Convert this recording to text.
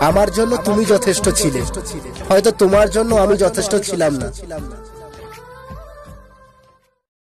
আমার জন্য তুমি যথেষ্ট ছিলে। হয়তো তোমার জন্য আমি যথেষ্ট ছিলাম না।